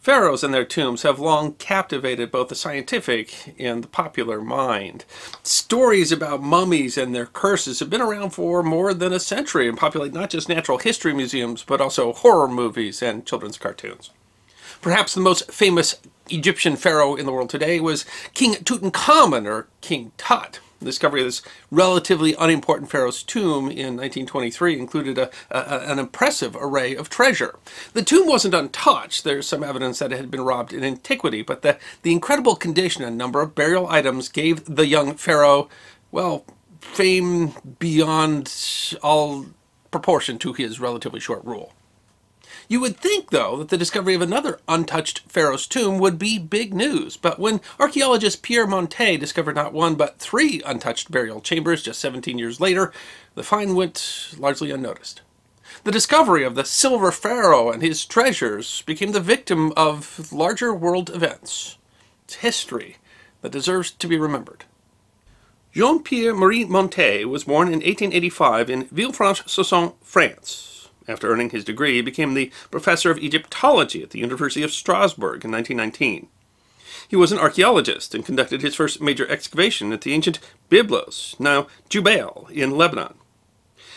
Pharaohs and their tombs have long captivated both the scientific and the popular mind. Stories about mummies and their curses have been around for more than a century and populate not just natural history museums, but also horror movies and children's cartoons. Perhaps the most famous Egyptian pharaoh in the world today was King Tutankhamun, or King Tut. The discovery of this relatively unimportant pharaoh's tomb in 1923 included a, a, an impressive array of treasure. The tomb wasn't untouched. There's some evidence that it had been robbed in antiquity, but the, the incredible condition and number of burial items gave the young pharaoh, well, fame beyond all proportion to his relatively short rule. You would think, though, that the discovery of another untouched pharaoh's tomb would be big news, but when archaeologist Pierre Montet discovered not one but three untouched burial chambers just 17 years later, the find went largely unnoticed. The discovery of the Silver Pharaoh and his treasures became the victim of larger world events. It's history that deserves to be remembered. Jean-Pierre Marie Montet was born in 1885 in Villefranche-sur-Saône, France. After earning his degree, he became the professor of Egyptology at the University of Strasbourg in 1919. He was an archaeologist and conducted his first major excavation at the ancient Byblos, now Jubail, in Lebanon.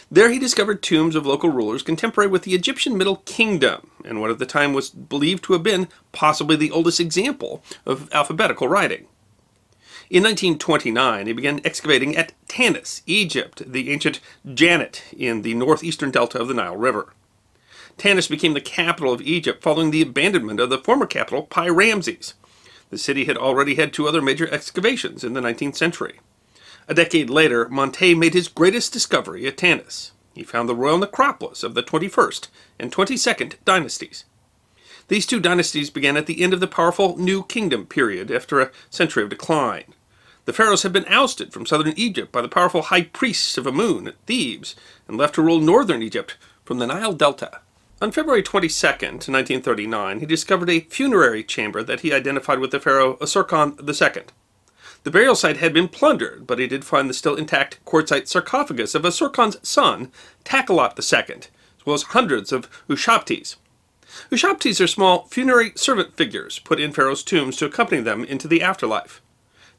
There he discovered tombs of local rulers contemporary with the Egyptian Middle Kingdom, and what at the time was believed to have been possibly the oldest example of alphabetical writing. In 1929, he began excavating at Tanis, Egypt, the ancient Djanet in the northeastern delta of the Nile River. Tanis became the capital of Egypt following the abandonment of the former capital, Pi Ramses. The city had already had two other major excavations in the 19th century. A decade later, Montet made his greatest discovery at Tanis. He found the royal necropolis of the 21st and 22nd dynasties. These two dynasties began at the end of the powerful New Kingdom period after a century of decline. The pharaohs had been ousted from southern Egypt by the powerful high priests of Amun at Thebes and left to rule northern Egypt from the Nile Delta. On February 22, 1939, he discovered a funerary chamber that he identified with the pharaoh Osorkon II. The burial site had been plundered, but he did find the still intact quartzite sarcophagus of Osorkon's son, Takelot II, as well as hundreds of Ushabtis. Ushabtis are small funerary servant figures put in pharaohs' tombs to accompany them into the afterlife.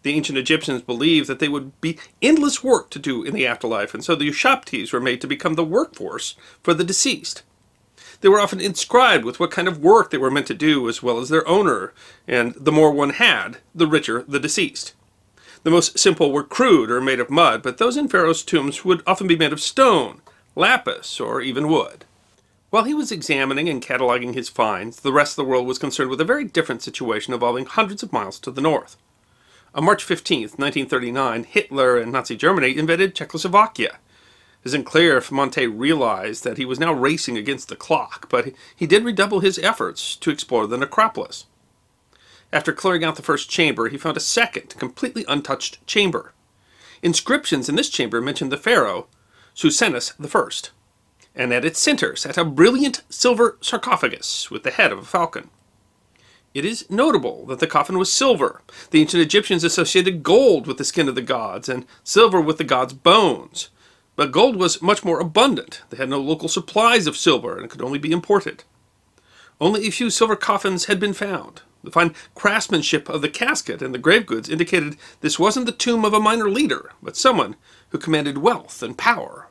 The ancient Egyptians believed that they would be endless work to do in the afterlife, and so the Ushabtis were made to become the workforce for the deceased. They were often inscribed with what kind of work they were meant to do, as well as their owner, and the more one had, the richer the deceased. The most simple were crude or made of mud, but those in Pharaoh's tombs would often be made of stone, lapis, or even wood. While he was examining and cataloging his finds, the rest of the world was concerned with a very different situation involving hundreds of miles to the north. On March 15, 1939, Hitler and Nazi Germany invaded Czechoslovakia. It isn't clear if Montet realized that he was now racing against the clock, but he did redouble his efforts to explore the necropolis. After clearing out the first chamber, he found a second, completely untouched chamber. Inscriptions in this chamber mention the pharaoh, Psusennes I, and at its center sat a brilliant silver sarcophagus with the head of a falcon. It is notable that the coffin was silver. The ancient Egyptians associated gold with the skin of the gods and silver with the gods' bones. But gold was much more abundant. They had no local supplies of silver and it could only be imported. Only a few silver coffins had been found. The fine craftsmanship of the casket and the grave goods indicated this wasn't the tomb of a minor leader, but someone who commanded wealth and power.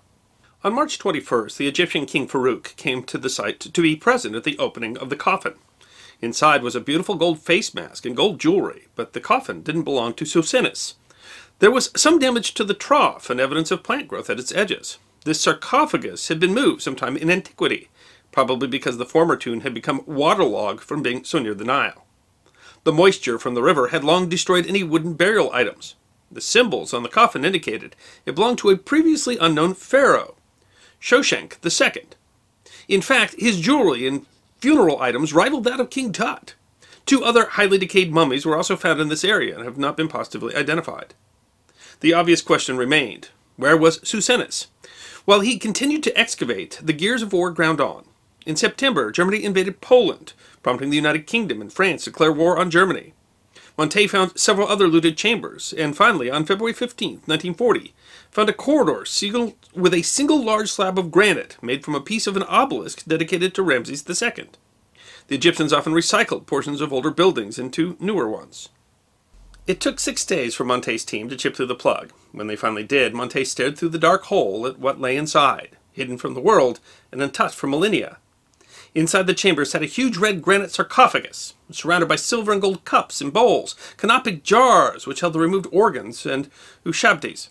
On March 21st, the Egyptian king Farouk came to the site to be present at the opening of the coffin. Inside was a beautiful gold face mask and gold jewelry, but the coffin didn't belong to Psusennes. There was some damage to the trough and evidence of plant growth at its edges. This sarcophagus had been moved sometime in antiquity, probably because the former tomb had become waterlogged from being so near the Nile. The moisture from the river had long destroyed any wooden burial items. The symbols on the coffin indicated it belonged to a previously unknown pharaoh, Shoshenq II. In fact, his jewelry and funeral items rivaled that of King Tut. Two other highly decayed mummies were also found in this area and have not been positively identified. The obvious question remained, where was Psusennes? While he continued to excavate, the gears of war ground on. In September, Germany invaded Poland, prompting the United Kingdom and France to declare war on Germany. Montet found several other looted chambers, and finally, on February 15, 1940, found a corridor sealed with a single large slab of granite made from a piece of an obelisk dedicated to Ramses II. The Egyptians often recycled portions of older buildings into newer ones. It took six days for Montet's team to chip through the plug. When they finally did, Montet stared through the dark hole at what lay inside, hidden from the world and untouched for millennia. Inside the chamber sat a huge red granite sarcophagus, surrounded by silver and gold cups and bowls, canopic jars which held the removed organs, and ushabtis.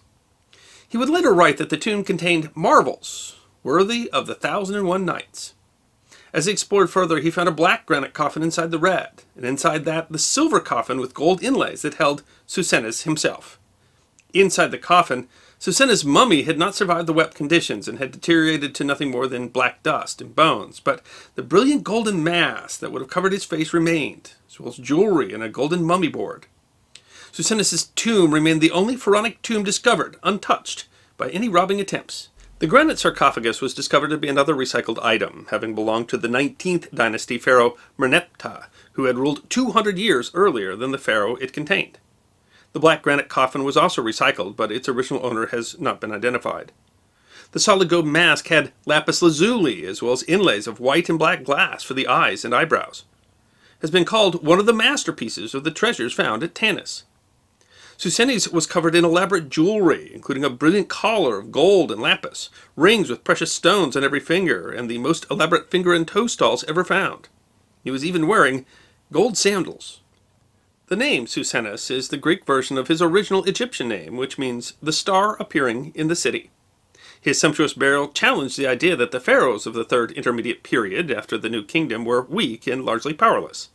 He would later write that the tomb contained marvels worthy of the thousand and one nights. As he explored further, he found a black granite coffin inside the red, and inside that the silver coffin with gold inlays that held Psusennes himself. Inside the coffin, Psusennes' mummy had not survived the wet conditions and had deteriorated to nothing more than black dust and bones, but the brilliant golden mask that would have covered his face remained, as well as jewelry and a golden mummy board. Psusennes' tomb remained the only pharaonic tomb discovered, untouched, by any robbing attempts. The granite sarcophagus was discovered to be another recycled item, having belonged to the 19th dynasty pharaoh Merneptah, who had ruled 200 years earlier than the pharaoh it contained. The black granite coffin was also recycled, but its original owner has not been identified. The solid gold mask had lapis lazuli, as well as inlays of white and black glass for the eyes and eyebrows. Has been called one of the masterpieces of the treasures found at Tanis. Psusennes was covered in elaborate jewelry, including a brilliant collar of gold and lapis, rings with precious stones on every finger, and the most elaborate finger and toe stalls ever found. He was even wearing gold sandals. The name Psusennes is the Greek version of his original Egyptian name, which means the star appearing in the city. His sumptuous burial challenged the idea that the pharaohs of the third intermediate period after the New Kingdom were weak and largely powerless.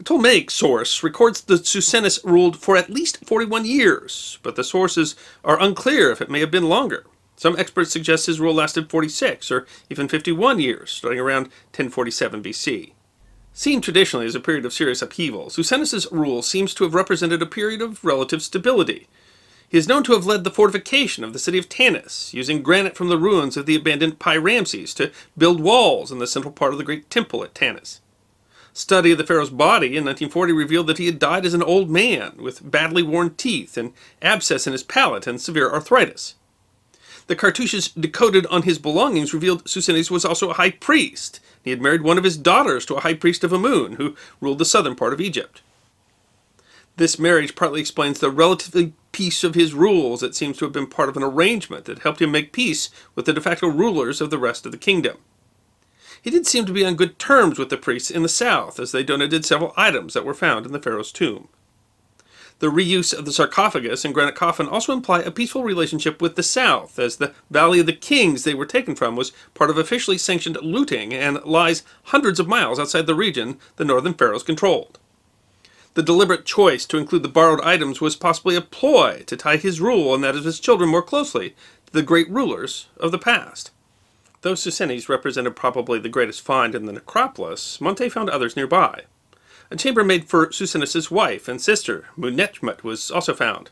A Ptolemaic source records that Psusennes ruled for at least 41 years, but the sources are unclear if it may have been longer. Some experts suggest his rule lasted 46 or even 51 years, starting around 1047 BC. Seen traditionally as a period of serious upheaval, Psusennes' rule seems to have represented a period of relative stability. He is known to have led the fortification of the city of Tanis, using granite from the ruins of the abandoned Pi to build walls in the central part of the great temple at Tanis. Study of the pharaoh's body in 1940 revealed that he had died as an old man with badly worn teeth and abscess in his palate and severe arthritis. The cartouches decoded on his belongings revealed Psusennes was also a high priest. He had married one of his daughters to a high priest of Amun, who ruled the southern part of Egypt. This marriage partly explains the relatively peace of his rules that seems to have been part of an arrangement that helped him make peace with the de facto rulers of the rest of the kingdom. He did seem to be on good terms with the priests in the south, as they donated several items that were found in the pharaoh's tomb. The reuse of the sarcophagus and granite coffin also imply a peaceful relationship with the south, as the Valley of the Kings they were taken from was part of officially sanctioned looting and lies hundreds of miles outside the region the northern pharaohs controlled. The deliberate choice to include the borrowed items was possibly a ploy to tie his rule and that of his children more closely to the great rulers of the past. Though Psusennes represented probably the greatest find in the necropolis, Montet found others nearby. A chamber made for Psusennes' wife and sister, Mutnedjmet, was also found,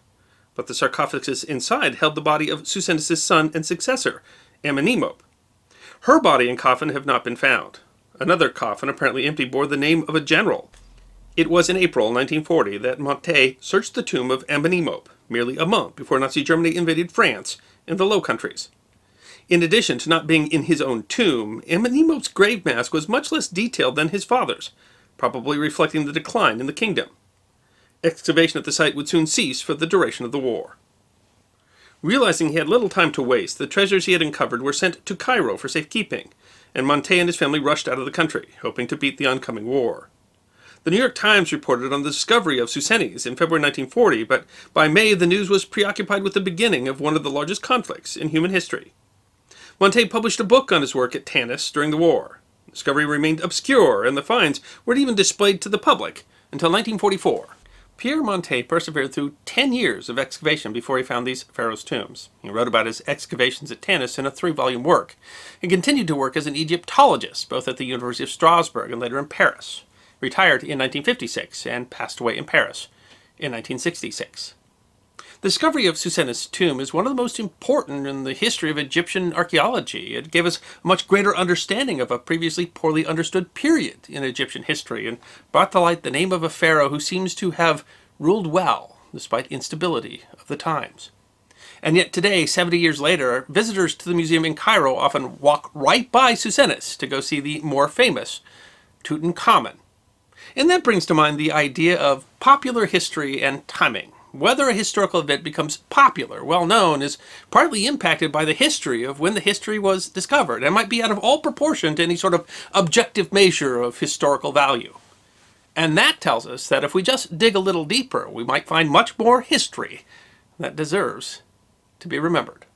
but the sarcophagus inside held the body of Psusennes' son and successor, Amenemop. Her body and coffin have not been found. Another coffin, apparently empty, bore the name of a general. It was in April 1940 that Montet searched the tomb of Amenemop, merely a month before Nazi Germany invaded France and the Low Countries. In addition to not being in his own tomb, Amenemop's grave mask was much less detailed than his father's, probably reflecting the decline in the kingdom. Excavation at the site would soon cease for the duration of the war. Realizing he had little time to waste, the treasures he had uncovered were sent to Cairo for safekeeping, and Montet and his family rushed out of the country, hoping to beat the oncoming war. The New York Times reported on the discovery of Psusennes in February 1940, but by May the news was preoccupied with the beginning of one of the largest conflicts in human history. Montet published a book on his work at Tanis during the war. Discovery remained obscure, and the finds weren't even displayed to the public until 1944. Pierre Montet persevered through 10 years of excavation before he found these pharaohs' tombs. He wrote about his excavations at Tanis in a three-volume work, and continued to work as an Egyptologist, both at the University of Strasbourg and later in Paris. Retired in 1956 and passed away in Paris in 1966. The discovery of Psusennes' tomb is one of the most important in the history of Egyptian archaeology. It gave us a much greater understanding of a previously poorly understood period in Egyptian history and brought to light the name of a pharaoh who seems to have ruled well despite instability of the times. And yet today, 70 years later, visitors to the museum in Cairo often walk right by Psusennes to go see the more famous Tutankhamun. And that brings to mind the idea of popular history and timing. Whether a historical event becomes popular, well known, is partly impacted by the history of when the history was discovered and might be out of all proportion to any sort of objective measure of historical value. And that tells us that if we just dig a little deeper, we might find much more history that deserves to be remembered.